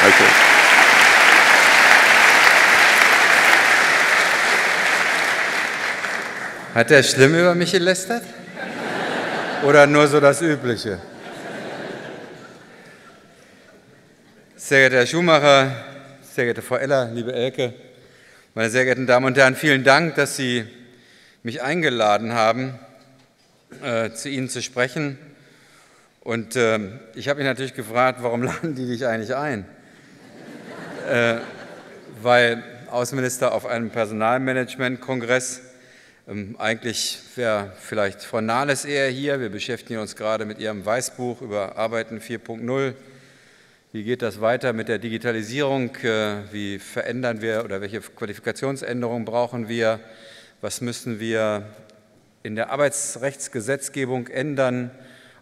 Danke. Hat er schlimm über mich gelästert? Oder nur so das Übliche? Sehr geehrter Herr Schumacher, sehr geehrte Frau Eller, liebe Elke, meine sehr geehrten Damen und Herren, vielen Dank, dass Sie mich eingeladen haben, äh, zu Ihnen zu sprechen. Und äh, ich habe mich natürlich gefragt, warum laden die dich eigentlich ein? Äh, weil Außenminister auf einem Personalmanagement-Kongress ähm, eigentlich wäre vielleicht Frau Nahles eher hier. Wir beschäftigen uns gerade mit ihrem Weißbuch über Arbeiten 4.0. Wie geht das weiter mit der Digitalisierung? Äh, wie verändern wir oder welche Qualifikationsänderungen brauchen wir? Was müssen wir in der Arbeitsrechtsgesetzgebung ändern,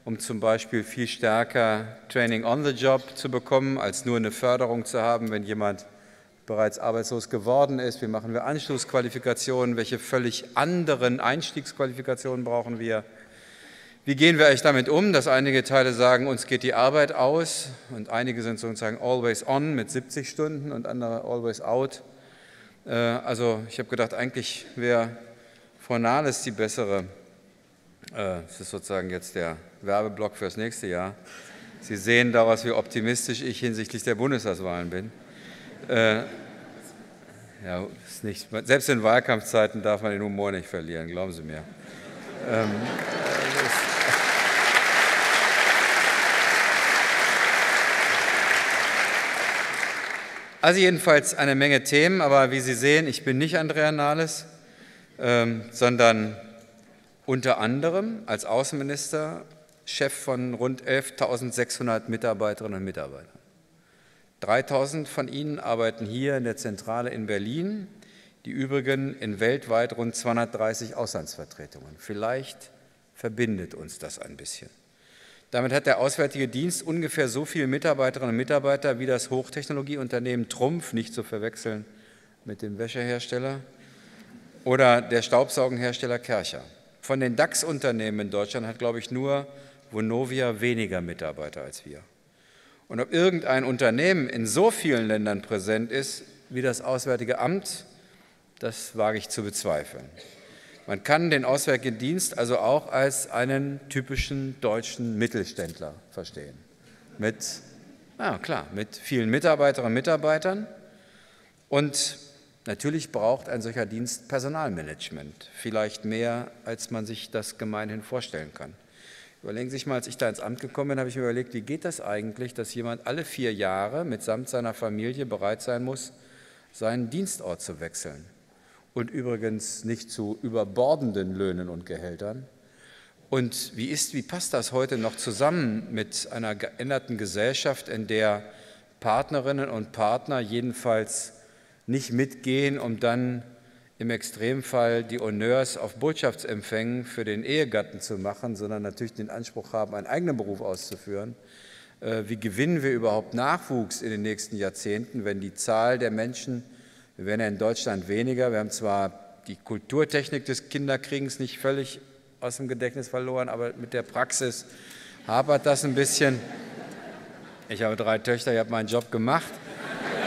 um zum Beispiel viel stärker Training on the Job zu bekommen, als nur eine Förderung zu haben, wenn jemand bereits arbeitslos geworden ist. Wie machen wir Anschlussqualifikationen? Welche völlig anderen Einstiegsqualifikationen brauchen wir? Wie gehen wir eigentlich damit um, dass einige Teile sagen, uns geht die Arbeit aus und einige sind sozusagen always on mit 70 Stunden und andere always out? Äh, also ich habe gedacht, eigentlich wäre Frau die bessere. Äh, das ist sozusagen jetzt der Werbeblock fürs nächste Jahr. Sie sehen daraus, wie optimistisch ich hinsichtlich der Bundestagswahlen bin. Äh, ja, nicht, selbst in Wahlkampfzeiten darf man den Humor nicht verlieren, glauben Sie mir. Ähm, also jedenfalls eine Menge Themen, aber wie Sie sehen, ich bin nicht Andrea Nahles, ähm, sondern unter anderem als Außenminister Chef von rund 11.600 Mitarbeiterinnen und Mitarbeitern. 3000 von ihnen arbeiten hier in der Zentrale in Berlin, die übrigen in weltweit rund 230 Auslandsvertretungen. Vielleicht verbindet uns das ein bisschen. Damit hat der Auswärtige Dienst ungefähr so viele Mitarbeiterinnen und Mitarbeiter wie das Hochtechnologieunternehmen Trumpf, nicht zu verwechseln mit dem Wäschehersteller, oder der Staubsaugenhersteller Kercher. Von den DAX-Unternehmen in Deutschland hat, glaube ich, nur Vonovia weniger Mitarbeiter als wir. Und ob irgendein Unternehmen in so vielen Ländern präsent ist wie das Auswärtige Amt, das wage ich zu bezweifeln. Man kann den Auswärtigen Dienst also auch als einen typischen deutschen Mittelständler verstehen. Mit, ja klar, mit vielen Mitarbeiterinnen und Mitarbeitern. Und natürlich braucht ein solcher Dienst Personalmanagement, vielleicht mehr, als man sich das gemeinhin vorstellen kann. Überlegen Sie sich mal, als ich da ins Amt gekommen bin, habe ich mir überlegt, wie geht das eigentlich, dass jemand alle vier Jahre mitsamt seiner Familie bereit sein muss, seinen Dienstort zu wechseln. Und übrigens nicht zu überbordenden Löhnen und Gehältern. Und wie, ist, wie passt das heute noch zusammen mit einer geänderten Gesellschaft, in der Partnerinnen und Partner jedenfalls nicht mitgehen, um dann im Extremfall die Honneurs auf Botschaftsempfängen für den Ehegatten zu machen, sondern natürlich den Anspruch haben, einen eigenen Beruf auszuführen. Äh, wie gewinnen wir überhaupt Nachwuchs in den nächsten Jahrzehnten, wenn die Zahl der Menschen, wir werden ja in Deutschland weniger, wir haben zwar die Kulturtechnik des Kinderkriegens nicht völlig aus dem Gedächtnis verloren, aber mit der Praxis hapert das ein bisschen. Ich habe drei Töchter, ich habe meinen Job gemacht.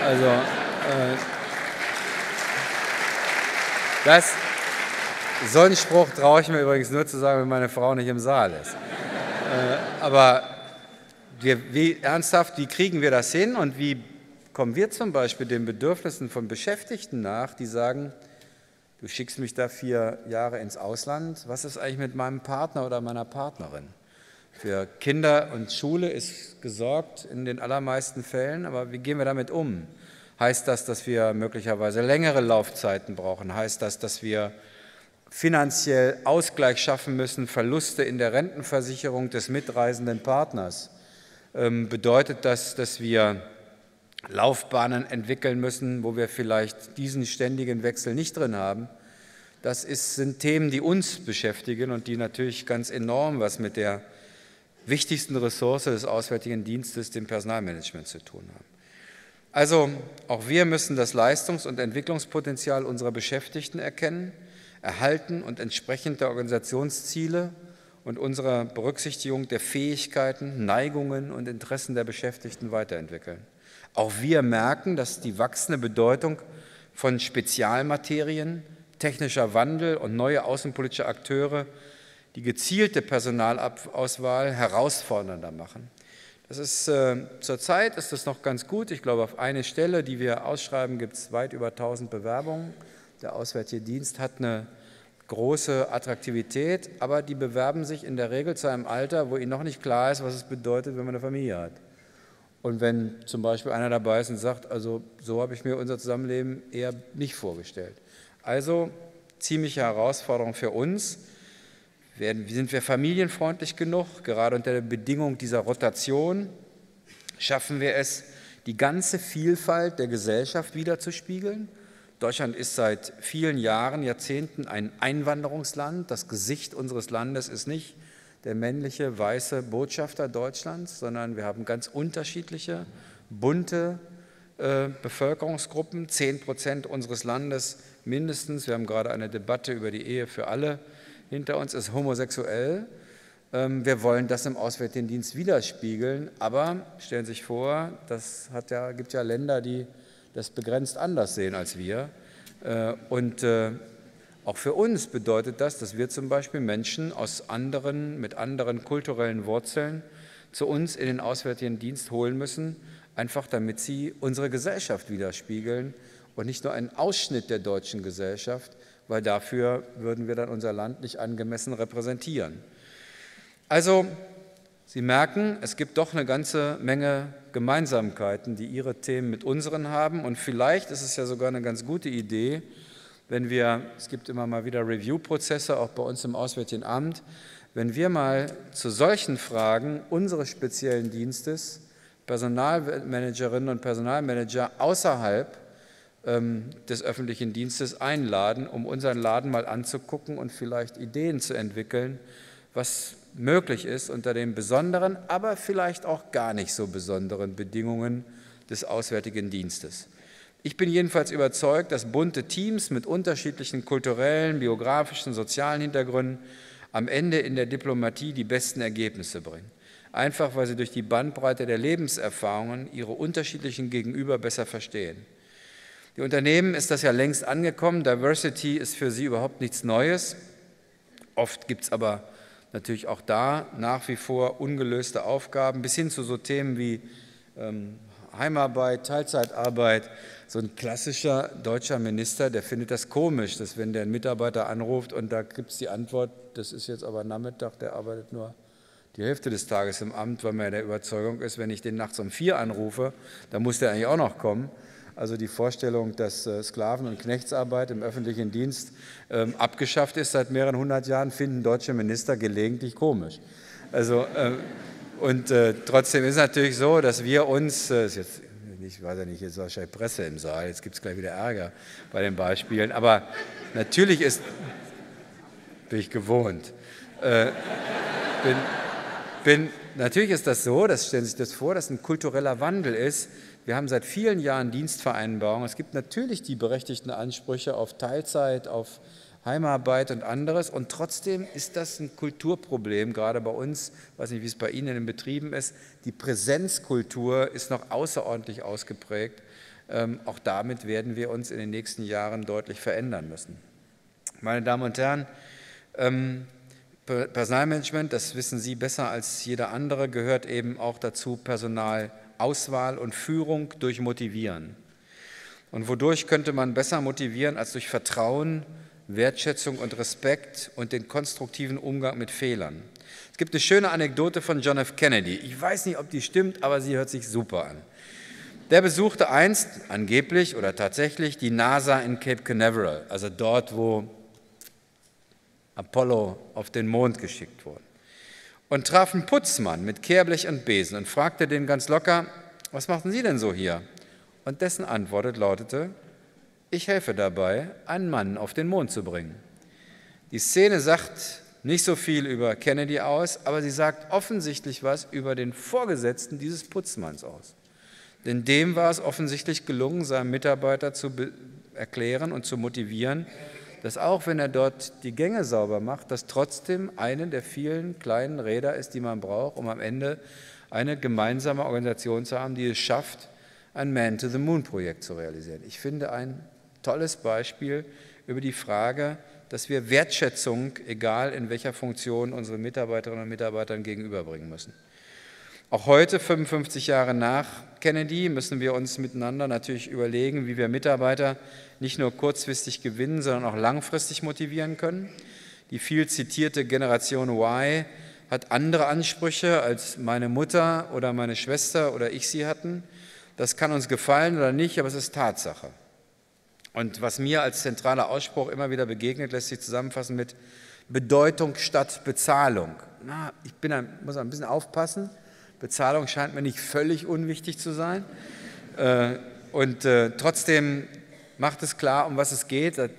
Also äh, das, so einen Spruch traue ich mir übrigens nur zu sagen, wenn meine Frau nicht im Saal ist. äh, aber wir, wie ernsthaft, wie kriegen wir das hin und wie kommen wir zum Beispiel den Bedürfnissen von Beschäftigten nach, die sagen, du schickst mich da vier Jahre ins Ausland, was ist eigentlich mit meinem Partner oder meiner Partnerin? Für Kinder und Schule ist gesorgt in den allermeisten Fällen, aber wie gehen wir damit um? Heißt das, dass wir möglicherweise längere Laufzeiten brauchen? Heißt das, dass wir finanziell Ausgleich schaffen müssen, Verluste in der Rentenversicherung des mitreisenden Partners? Ähm, bedeutet das, dass wir Laufbahnen entwickeln müssen, wo wir vielleicht diesen ständigen Wechsel nicht drin haben? Das ist, sind Themen, die uns beschäftigen und die natürlich ganz enorm was mit der wichtigsten Ressource des Auswärtigen Dienstes, dem Personalmanagement, zu tun haben. Also auch wir müssen das Leistungs- und Entwicklungspotenzial unserer Beschäftigten erkennen, erhalten und entsprechend der Organisationsziele und unserer Berücksichtigung der Fähigkeiten, Neigungen und Interessen der Beschäftigten weiterentwickeln. Auch wir merken, dass die wachsende Bedeutung von Spezialmaterien, technischer Wandel und neue außenpolitische Akteure die gezielte Personalauswahl herausfordernder machen. Das ist, äh, zurzeit ist das noch ganz gut. Ich glaube, auf eine Stelle, die wir ausschreiben, gibt es weit über 1000 Bewerbungen. Der Auswärtige Dienst hat eine große Attraktivität, aber die bewerben sich in der Regel zu einem Alter, wo ihnen noch nicht klar ist, was es bedeutet, wenn man eine Familie hat. Und wenn zum Beispiel einer dabei ist und sagt, also so habe ich mir unser Zusammenleben eher nicht vorgestellt. Also ziemliche Herausforderung für uns. Werden, sind wir familienfreundlich genug? Gerade unter der Bedingung dieser Rotation schaffen wir es, die ganze Vielfalt der Gesellschaft wiederzuspiegeln. Deutschland ist seit vielen Jahren, Jahrzehnten ein Einwanderungsland. Das Gesicht unseres Landes ist nicht der männliche weiße Botschafter Deutschlands, sondern wir haben ganz unterschiedliche, bunte äh, Bevölkerungsgruppen. Zehn Prozent unseres Landes mindestens, wir haben gerade eine Debatte über die Ehe für alle hinter uns, ist homosexuell. Ähm, wir wollen das im Auswärtigen Dienst widerspiegeln, aber stellen Sie sich vor, das ja, gibt ja Länder, die das begrenzt anders sehen als wir. Äh, und äh, auch für uns bedeutet das, dass wir zum Beispiel Menschen aus anderen, mit anderen kulturellen Wurzeln zu uns in den Auswärtigen Dienst holen müssen, einfach damit sie unsere Gesellschaft widerspiegeln und nicht nur einen Ausschnitt der deutschen Gesellschaft, weil dafür würden wir dann unser Land nicht angemessen repräsentieren. Also Sie merken, es gibt doch eine ganze Menge Gemeinsamkeiten, die Ihre Themen mit unseren haben. Und vielleicht ist es ja sogar eine ganz gute Idee, wenn wir, es gibt immer mal wieder Review-Prozesse, auch bei uns im Auswärtigen Amt, wenn wir mal zu solchen Fragen unseres speziellen Dienstes Personalmanagerinnen und Personalmanager außerhalb des öffentlichen Dienstes einladen, um unseren Laden mal anzugucken und vielleicht Ideen zu entwickeln, was möglich ist unter den besonderen, aber vielleicht auch gar nicht so besonderen Bedingungen des Auswärtigen Dienstes. Ich bin jedenfalls überzeugt, dass bunte Teams mit unterschiedlichen kulturellen, biografischen, sozialen Hintergründen am Ende in der Diplomatie die besten Ergebnisse bringen. Einfach weil sie durch die Bandbreite der Lebenserfahrungen ihre unterschiedlichen Gegenüber besser verstehen. Die Unternehmen ist das ja längst angekommen. Diversity ist für sie überhaupt nichts Neues. Oft gibt es aber natürlich auch da nach wie vor ungelöste Aufgaben, bis hin zu so Themen wie ähm, Heimarbeit, Teilzeitarbeit. So ein klassischer deutscher Minister, der findet das komisch, dass wenn der einen Mitarbeiter anruft und da gibt es die Antwort, das ist jetzt aber Nachmittag, der arbeitet nur die Hälfte des Tages im Amt, weil man ja der Überzeugung ist, wenn ich den nachts um vier anrufe, dann muss der eigentlich auch noch kommen. Also die Vorstellung, dass äh, Sklaven- und Knechtsarbeit im öffentlichen Dienst ähm, abgeschafft ist seit mehreren hundert Jahren, finden deutsche Minister gelegentlich komisch. Also, äh, und äh, trotzdem ist es natürlich so, dass wir uns, jetzt, ich weiß ja nicht, jetzt ist wahrscheinlich Presse im Saal, jetzt gibt es gleich wieder Ärger bei den Beispielen, aber natürlich ist, bin ich gewohnt, bin, bin, natürlich ist das so, das stellen Sie sich das vor, dass ein kultureller Wandel ist, wir haben seit vielen Jahren Dienstvereinbarungen. Es gibt natürlich die berechtigten Ansprüche auf Teilzeit, auf Heimarbeit und anderes. Und trotzdem ist das ein Kulturproblem, gerade bei uns. Ich weiß nicht, wie es bei Ihnen in den Betrieben ist. Die Präsenzkultur ist noch außerordentlich ausgeprägt. Ähm, auch damit werden wir uns in den nächsten Jahren deutlich verändern müssen. Meine Damen und Herren, ähm, Personalmanagement, das wissen Sie besser als jeder andere, gehört eben auch dazu, Personal Auswahl und Führung durch Motivieren. Und wodurch könnte man besser motivieren als durch Vertrauen, Wertschätzung und Respekt und den konstruktiven Umgang mit Fehlern. Es gibt eine schöne Anekdote von John F. Kennedy. Ich weiß nicht, ob die stimmt, aber sie hört sich super an. Der besuchte einst angeblich oder tatsächlich die NASA in Cape Canaveral, also dort, wo Apollo auf den Mond geschickt wurde und traf einen Putzmann mit Kehrblech und Besen und fragte den ganz locker, was machten Sie denn so hier? Und dessen Antwort lautete, ich helfe dabei, einen Mann auf den Mond zu bringen. Die Szene sagt nicht so viel über Kennedy aus, aber sie sagt offensichtlich was über den Vorgesetzten dieses Putzmanns aus. Denn dem war es offensichtlich gelungen, seinem Mitarbeiter zu erklären und zu motivieren, dass auch wenn er dort die Gänge sauber macht, das trotzdem eine der vielen kleinen Räder ist, die man braucht, um am Ende eine gemeinsame Organisation zu haben, die es schafft, ein Man-to-the-Moon-Projekt zu realisieren. Ich finde ein tolles Beispiel über die Frage, dass wir Wertschätzung, egal in welcher Funktion, unseren Mitarbeiterinnen und Mitarbeitern gegenüberbringen müssen. Auch heute, 55 Jahre nach Kennedy, müssen wir uns miteinander natürlich überlegen, wie wir Mitarbeiter nicht nur kurzfristig gewinnen, sondern auch langfristig motivieren können. Die viel zitierte Generation Y hat andere Ansprüche, als meine Mutter oder meine Schwester oder ich sie hatten. Das kann uns gefallen oder nicht, aber es ist Tatsache. Und was mir als zentraler Ausspruch immer wieder begegnet, lässt sich zusammenfassen mit Bedeutung statt Bezahlung. Na, ich ein, muss ein bisschen aufpassen. Bezahlung scheint mir nicht völlig unwichtig zu sein. Äh, und äh, trotzdem macht es klar, um was es geht. Seit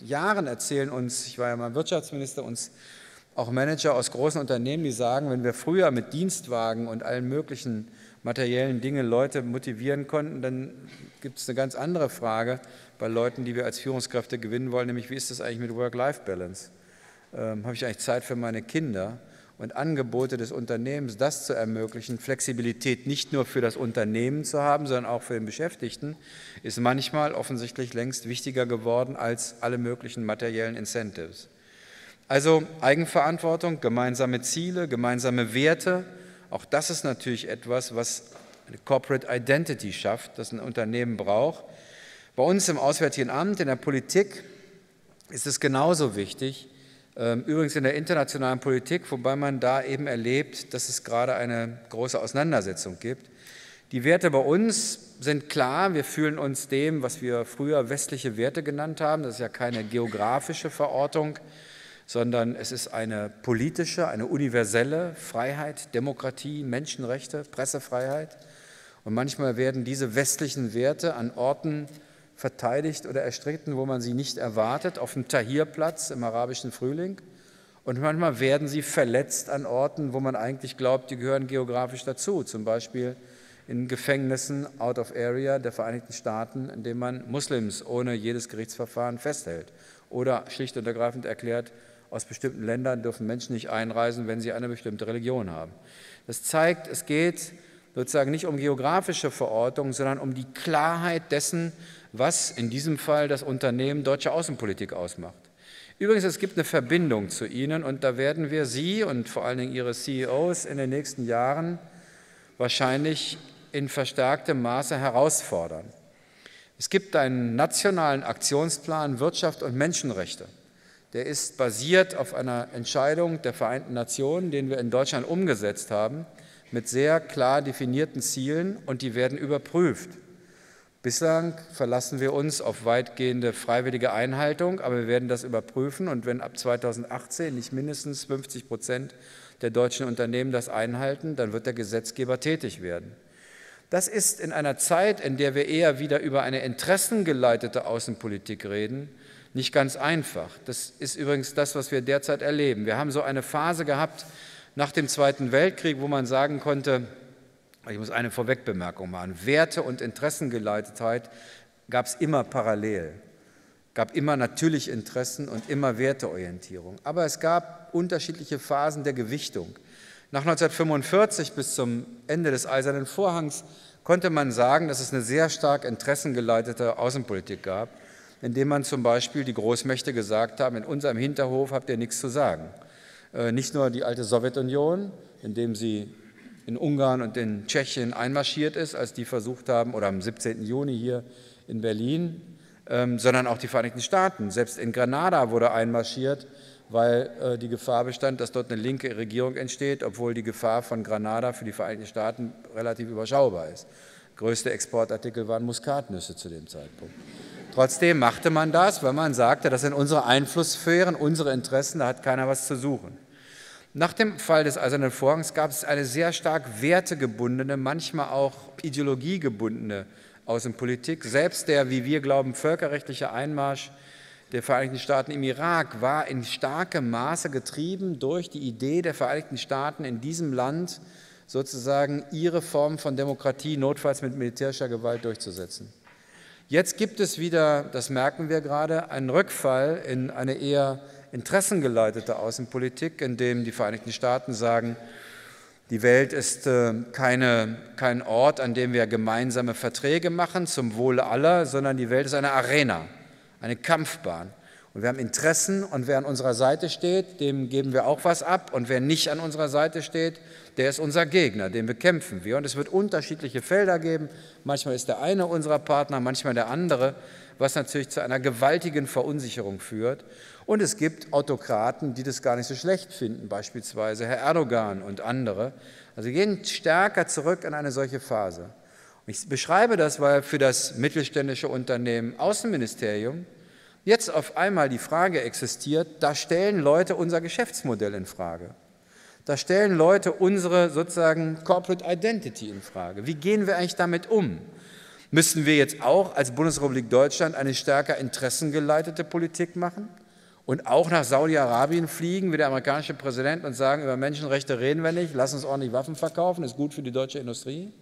Jahren erzählen uns, ich war ja mal Wirtschaftsminister, uns auch Manager aus großen Unternehmen, die sagen, wenn wir früher mit Dienstwagen und allen möglichen materiellen Dingen Leute motivieren konnten, dann gibt es eine ganz andere Frage bei Leuten, die wir als Führungskräfte gewinnen wollen, nämlich wie ist das eigentlich mit Work-Life-Balance? Ähm, Habe ich eigentlich Zeit für meine Kinder? Und Angebote des Unternehmens, das zu ermöglichen, Flexibilität nicht nur für das Unternehmen zu haben, sondern auch für den Beschäftigten, ist manchmal offensichtlich längst wichtiger geworden als alle möglichen materiellen Incentives. Also Eigenverantwortung, gemeinsame Ziele, gemeinsame Werte, auch das ist natürlich etwas, was eine Corporate Identity schafft, das ein Unternehmen braucht. Bei uns im Auswärtigen Amt, in der Politik ist es genauso wichtig, übrigens in der internationalen Politik, wobei man da eben erlebt, dass es gerade eine große Auseinandersetzung gibt. Die Werte bei uns sind klar. Wir fühlen uns dem, was wir früher westliche Werte genannt haben. Das ist ja keine geografische Verortung, sondern es ist eine politische, eine universelle Freiheit, Demokratie, Menschenrechte, Pressefreiheit. Und manchmal werden diese westlichen Werte an Orten verteidigt oder erstritten, wo man sie nicht erwartet, auf dem Tahirplatz im arabischen Frühling. Und manchmal werden sie verletzt an Orten, wo man eigentlich glaubt, die gehören geografisch dazu, zum Beispiel in Gefängnissen out of area der Vereinigten Staaten, in denen man Muslims ohne jedes Gerichtsverfahren festhält oder schlicht und ergreifend erklärt, aus bestimmten Ländern dürfen Menschen nicht einreisen, wenn sie eine bestimmte Religion haben. Das zeigt, es geht sozusagen nicht um geografische Verortung, sondern um die Klarheit dessen, was in diesem Fall das Unternehmen Deutsche Außenpolitik ausmacht. Übrigens, es gibt eine Verbindung zu Ihnen und da werden wir Sie und vor allen Dingen Ihre CEOs in den nächsten Jahren wahrscheinlich in verstärktem Maße herausfordern. Es gibt einen nationalen Aktionsplan Wirtschaft und Menschenrechte. Der ist basiert auf einer Entscheidung der Vereinten Nationen, den wir in Deutschland umgesetzt haben, mit sehr klar definierten Zielen und die werden überprüft. Bislang verlassen wir uns auf weitgehende freiwillige Einhaltung, aber wir werden das überprüfen. Und wenn ab 2018 nicht mindestens 50 Prozent der deutschen Unternehmen das einhalten, dann wird der Gesetzgeber tätig werden. Das ist in einer Zeit, in der wir eher wieder über eine interessengeleitete Außenpolitik reden, nicht ganz einfach. Das ist übrigens das, was wir derzeit erleben. Wir haben so eine Phase gehabt nach dem Zweiten Weltkrieg, wo man sagen konnte, ich muss eine Vorwegbemerkung machen. Werte und Interessengeleitetheit gab es immer parallel. gab immer natürlich Interessen und immer Werteorientierung. Aber es gab unterschiedliche Phasen der Gewichtung. Nach 1945 bis zum Ende des Eisernen Vorhangs konnte man sagen, dass es eine sehr stark interessengeleitete Außenpolitik gab, indem man zum Beispiel die Großmächte gesagt haben, in unserem Hinterhof habt ihr nichts zu sagen. Äh, nicht nur die alte Sowjetunion, indem sie in Ungarn und in Tschechien einmarschiert ist, als die versucht haben, oder am 17. Juni hier in Berlin, ähm, sondern auch die Vereinigten Staaten. Selbst in Granada wurde einmarschiert, weil äh, die Gefahr bestand, dass dort eine linke Regierung entsteht, obwohl die Gefahr von Granada für die Vereinigten Staaten relativ überschaubar ist. Größte Exportartikel waren Muskatnüsse zu dem Zeitpunkt. Trotzdem machte man das, weil man sagte, das sind unsere Einflusssphären, unsere Interessen, da hat keiner was zu suchen. Nach dem Fall des Eisernen Vorhangs gab es eine sehr stark wertegebundene, manchmal auch ideologiegebundene Außenpolitik. Selbst der, wie wir glauben, völkerrechtliche Einmarsch der Vereinigten Staaten im Irak war in starkem Maße getrieben durch die Idee der Vereinigten Staaten in diesem Land sozusagen ihre Form von Demokratie notfalls mit militärischer Gewalt durchzusetzen. Jetzt gibt es wieder, das merken wir gerade, einen Rückfall in eine eher interessengeleitete Außenpolitik, in dem die Vereinigten Staaten sagen, die Welt ist äh, keine, kein Ort, an dem wir gemeinsame Verträge machen zum Wohle aller, sondern die Welt ist eine Arena, eine Kampfbahn. Und wir haben Interessen und wer an unserer Seite steht, dem geben wir auch was ab. Und wer nicht an unserer Seite steht, der ist unser Gegner, den bekämpfen wir. Und es wird unterschiedliche Felder geben. Manchmal ist der eine unserer Partner, manchmal der andere, was natürlich zu einer gewaltigen Verunsicherung führt. Und es gibt Autokraten, die das gar nicht so schlecht finden, beispielsweise Herr Erdogan und andere. Also gehen stärker zurück in eine solche Phase. Ich beschreibe das, weil für das mittelständische Unternehmen Außenministerium jetzt auf einmal die Frage existiert, da stellen Leute unser Geschäftsmodell in Frage. Da stellen Leute unsere sozusagen Corporate Identity in Frage. Wie gehen wir eigentlich damit um? Müssen wir jetzt auch als Bundesrepublik Deutschland eine stärker interessengeleitete Politik machen und auch nach Saudi-Arabien fliegen wie der amerikanische Präsident und sagen, über Menschenrechte reden wir nicht, lass uns ordentlich Waffen verkaufen, ist gut für die deutsche Industrie?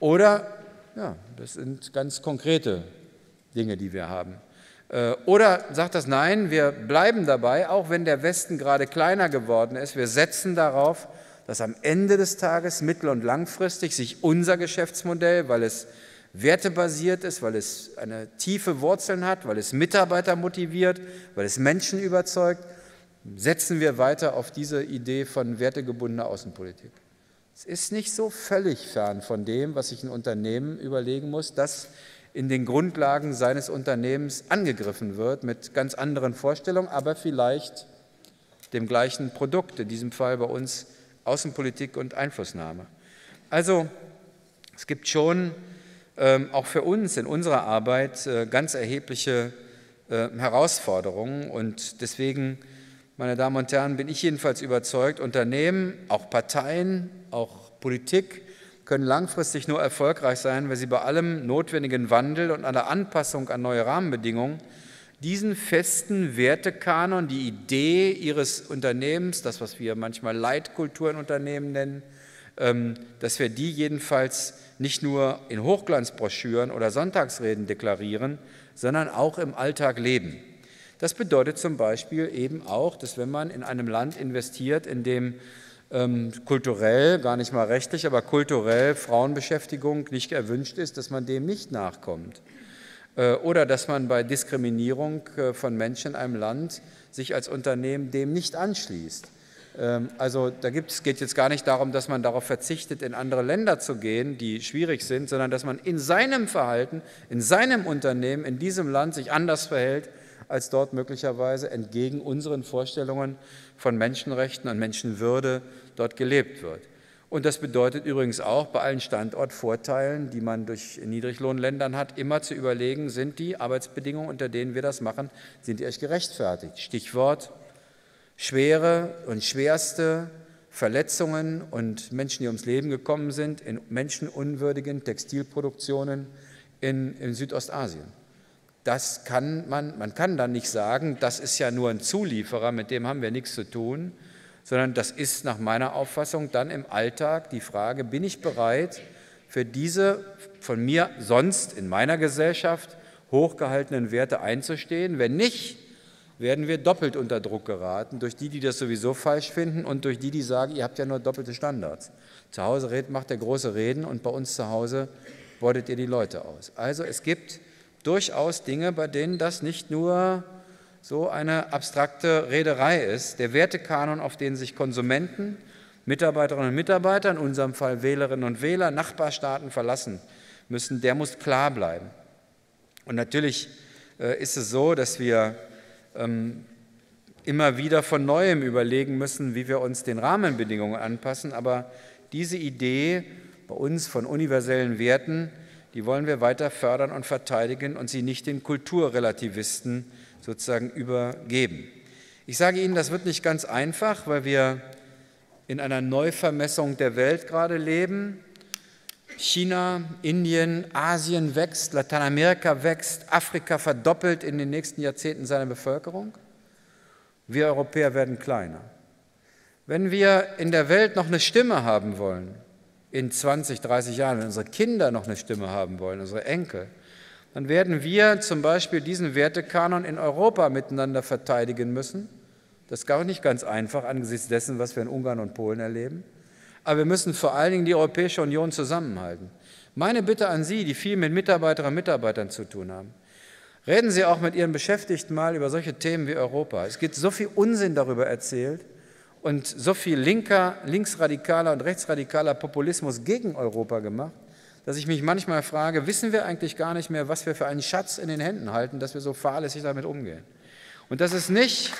Oder, ja, das sind ganz konkrete Dinge, die wir haben. Äh, oder sagt das Nein, wir bleiben dabei, auch wenn der Westen gerade kleiner geworden ist. Wir setzen darauf, dass am Ende des Tages mittel- und langfristig sich unser Geschäftsmodell, weil es wertebasiert ist, weil es eine tiefe Wurzeln hat, weil es Mitarbeiter motiviert, weil es Menschen überzeugt, setzen wir weiter auf diese Idee von wertegebundener Außenpolitik. Es ist nicht so völlig fern von dem, was sich ein Unternehmen überlegen muss, das in den Grundlagen seines Unternehmens angegriffen wird mit ganz anderen Vorstellungen, aber vielleicht dem gleichen Produkt, in diesem Fall bei uns Außenpolitik und Einflussnahme. Also es gibt schon auch für uns in unserer Arbeit äh, ganz erhebliche äh, Herausforderungen. Und deswegen, meine Damen und Herren, bin ich jedenfalls überzeugt, Unternehmen, auch Parteien, auch Politik können langfristig nur erfolgreich sein, wenn sie bei allem notwendigen Wandel und einer Anpassung an neue Rahmenbedingungen diesen festen Wertekanon, die Idee ihres Unternehmens, das, was wir manchmal Leitkultur in Unternehmen nennen, ähm, dass wir die jedenfalls nicht nur in Hochglanzbroschüren oder Sonntagsreden deklarieren, sondern auch im Alltag leben. Das bedeutet zum Beispiel eben auch, dass wenn man in einem Land investiert, in dem ähm, kulturell, gar nicht mal rechtlich, aber kulturell Frauenbeschäftigung nicht erwünscht ist, dass man dem nicht nachkommt. Äh, oder dass man bei Diskriminierung äh, von Menschen in einem Land sich als Unternehmen dem nicht anschließt. Ähm, also da es geht jetzt gar nicht darum, dass man darauf verzichtet, in andere Länder zu gehen, die schwierig sind, sondern dass man in seinem Verhalten, in seinem Unternehmen, in diesem Land sich anders verhält, als dort möglicherweise entgegen unseren Vorstellungen von Menschenrechten und Menschenwürde dort gelebt wird. Und das bedeutet übrigens auch bei allen Standortvorteilen, die man durch Niedriglohnländern hat, immer zu überlegen, sind die Arbeitsbedingungen, unter denen wir das machen, sind die echt gerechtfertigt? Stichwort schwere und schwerste Verletzungen und Menschen, die ums Leben gekommen sind in menschenunwürdigen Textilproduktionen in, in Südostasien. Das kann man, man kann dann nicht sagen, das ist ja nur ein Zulieferer, mit dem haben wir nichts zu tun, sondern das ist nach meiner Auffassung dann im Alltag die Frage, bin ich bereit, für diese von mir sonst in meiner Gesellschaft hochgehaltenen Werte einzustehen? Wenn nicht, werden wir doppelt unter Druck geraten, durch die, die das sowieso falsch finden und durch die, die sagen, ihr habt ja nur doppelte Standards. Zu Hause macht der große Reden und bei uns zu Hause beutet ihr die Leute aus. Also es gibt durchaus Dinge, bei denen das nicht nur so eine abstrakte Rederei ist. Der Wertekanon, auf den sich Konsumenten, Mitarbeiterinnen und Mitarbeiter, in unserem Fall Wählerinnen und Wähler, Nachbarstaaten verlassen müssen, der muss klar bleiben. Und natürlich äh, ist es so, dass wir ähm, immer wieder von neuem überlegen müssen, wie wir uns den Rahmenbedingungen anpassen. Aber diese Idee bei uns von universellen Werten, die wollen wir weiter fördern und verteidigen und sie nicht den Kulturrelativisten sozusagen übergeben. Ich sage Ihnen, das wird nicht ganz einfach, weil wir in einer Neuvermessung der Welt gerade leben. China, Indien, Asien wächst, Lateinamerika wächst, Afrika verdoppelt in den nächsten Jahrzehnten seine Bevölkerung. Wir Europäer werden kleiner. Wenn wir in der Welt noch eine Stimme haben wollen, in 20, 30 Jahren, wenn unsere Kinder noch eine Stimme haben wollen, unsere Enkel, dann werden wir zum Beispiel diesen Wertekanon in Europa miteinander verteidigen müssen. Das ist gar nicht ganz einfach angesichts dessen, was wir in Ungarn und Polen erleben. Aber wir müssen vor allen Dingen die Europäische Union zusammenhalten. Meine Bitte an Sie, die viel mit Mitarbeiterinnen und Mitarbeitern zu tun haben, reden Sie auch mit Ihren Beschäftigten mal über solche Themen wie Europa. Es gibt so viel Unsinn darüber erzählt und so viel linker, linksradikaler und rechtsradikaler Populismus gegen Europa gemacht, dass ich mich manchmal frage, wissen wir eigentlich gar nicht mehr, was wir für einen Schatz in den Händen halten, dass wir so fahrlässig damit umgehen. Und das ist nicht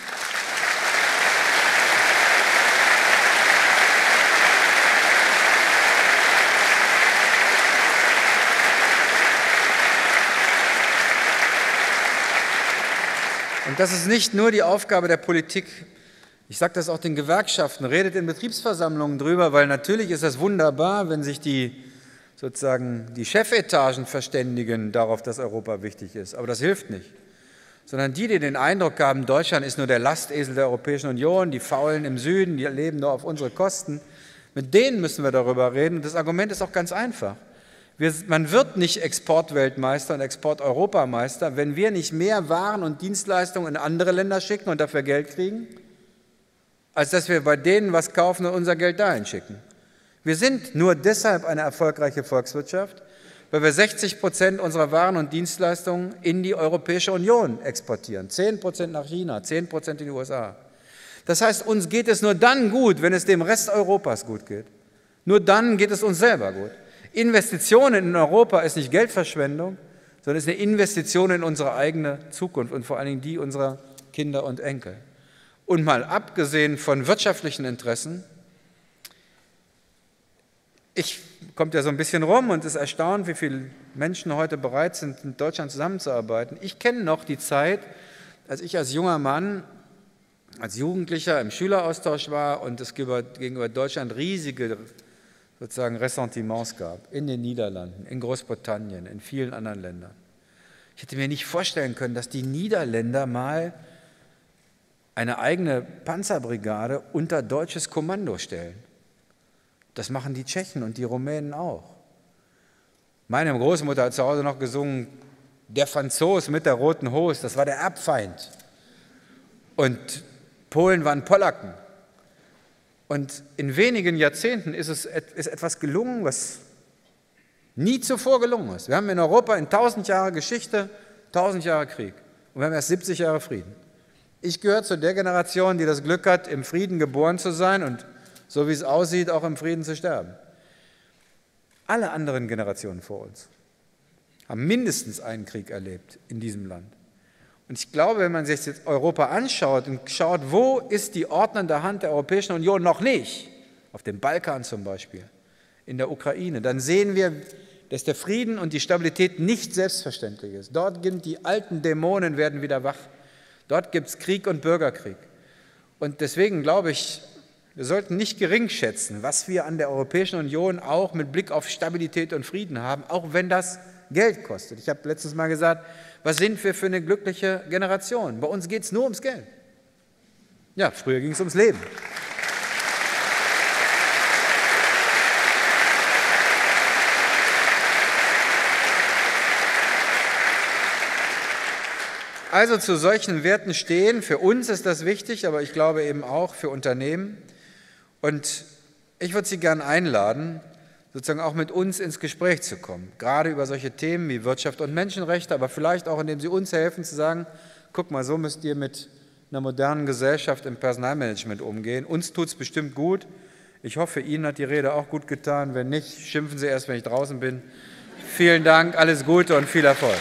Und das ist nicht nur die Aufgabe der Politik. Ich sage das auch den Gewerkschaften, redet in Betriebsversammlungen drüber, weil natürlich ist das wunderbar, wenn sich die sozusagen die Chefetagen verständigen darauf, dass Europa wichtig ist. Aber das hilft nicht. Sondern die, die den Eindruck haben, Deutschland ist nur der Lastesel der Europäischen Union, die Faulen im Süden, die leben nur auf unsere Kosten, mit denen müssen wir darüber reden. Und das Argument ist auch ganz einfach. Wir, man wird nicht Exportweltmeister und Exporteuropameister, wenn wir nicht mehr Waren und Dienstleistungen in andere Länder schicken und dafür Geld kriegen, als dass wir bei denen was kaufen und unser Geld dahin schicken. Wir sind nur deshalb eine erfolgreiche Volkswirtschaft, weil wir 60 Prozent unserer Waren und Dienstleistungen in die Europäische Union exportieren. 10 Prozent nach China, 10 Prozent in die USA. Das heißt, uns geht es nur dann gut, wenn es dem Rest Europas gut geht. Nur dann geht es uns selber gut. Investitionen in Europa ist nicht Geldverschwendung, sondern ist eine Investition in unsere eigene Zukunft und vor allen Dingen die unserer Kinder und Enkel. Und mal abgesehen von wirtschaftlichen Interessen, ich kommt ja so ein bisschen rum und ist erstaunt, wie viele Menschen heute bereit sind, mit Deutschland zusammenzuarbeiten. Ich kenne noch die Zeit, als ich als junger Mann, als Jugendlicher im Schüleraustausch war und es gegenüber Deutschland riesige sozusagen Ressentiments gab, in den Niederlanden, in Großbritannien, in vielen anderen Ländern. Ich hätte mir nicht vorstellen können, dass die Niederländer mal eine eigene Panzerbrigade unter deutsches Kommando stellen. Das machen die Tschechen und die Rumänen auch. Meine Großmutter hat zu Hause noch gesungen, der Franzos mit der roten Hose, das war der Erbfeind. Und Polen waren Polacken. Und in wenigen Jahrzehnten ist es ist etwas gelungen, was nie zuvor gelungen ist. Wir haben in Europa in 1000 Jahre Geschichte, 1000 Jahre Krieg und wir haben erst 70 Jahre Frieden. Ich gehöre zu der Generation, die das Glück hat, im Frieden geboren zu sein und so wie es aussieht, auch im Frieden zu sterben. Alle anderen Generationen vor uns haben mindestens einen Krieg erlebt in diesem Land. Und ich glaube, wenn man sich jetzt Europa anschaut und schaut, wo ist die ordnende Hand der Europäischen Union noch nicht, auf dem Balkan zum Beispiel, in der Ukraine, dann sehen wir, dass der Frieden und die Stabilität nicht selbstverständlich ist. Dort sind die alten Dämonen werden wieder wach. Dort gibt es Krieg und Bürgerkrieg. Und deswegen glaube ich, wir sollten nicht gering schätzen, was wir an der Europäischen Union auch mit Blick auf Stabilität und Frieden haben, auch wenn das Geld kostet. Ich habe letztens mal gesagt, was sind wir für eine glückliche Generation? Bei uns geht es nur ums Geld. Ja, früher ging es ums Leben. Also zu solchen Werten stehen, für uns ist das wichtig, aber ich glaube eben auch für Unternehmen. Und ich würde Sie gerne einladen, sozusagen auch mit uns ins Gespräch zu kommen, gerade über solche Themen wie Wirtschaft und Menschenrechte, aber vielleicht auch, indem Sie uns helfen zu sagen, guck mal, so müsst ihr mit einer modernen Gesellschaft im Personalmanagement umgehen. Uns tut es bestimmt gut. Ich hoffe, Ihnen hat die Rede auch gut getan. Wenn nicht, schimpfen Sie erst, wenn ich draußen bin. Vielen Dank, alles Gute und viel Erfolg.